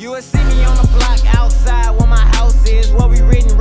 You will see me on the block outside where my house is, where we written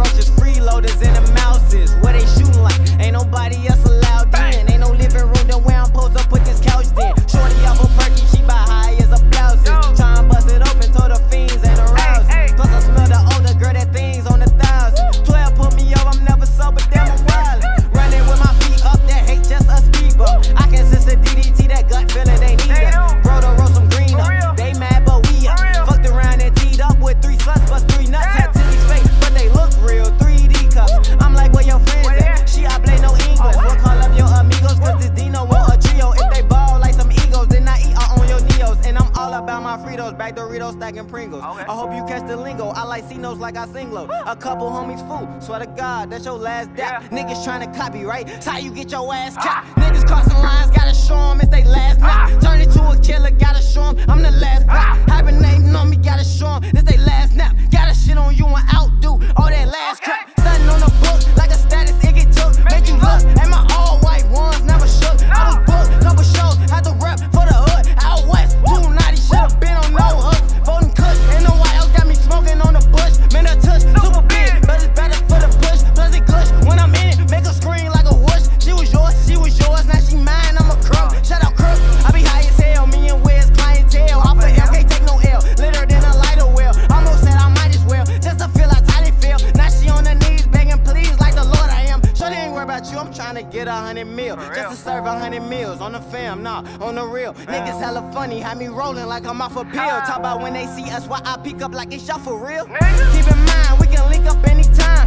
like Doritos stacking Pringles. Okay. I hope you catch the lingo. I like C-notes like I sing low. A couple homies fool. Swear to God, that's your last dap. Yeah. Niggas trying to copy, right? That's how you get your ass capped. Ah. Niggas crossing lines, gotta show them if they I'm trying to get a hundred mil. Just to serve a hundred meals on the film, nah, on the real. Niggas hella funny, had me rolling like I'm off a pill. Talk about when they see us, why I peek up like it's y'all for real. Keep in mind, we can link up anytime.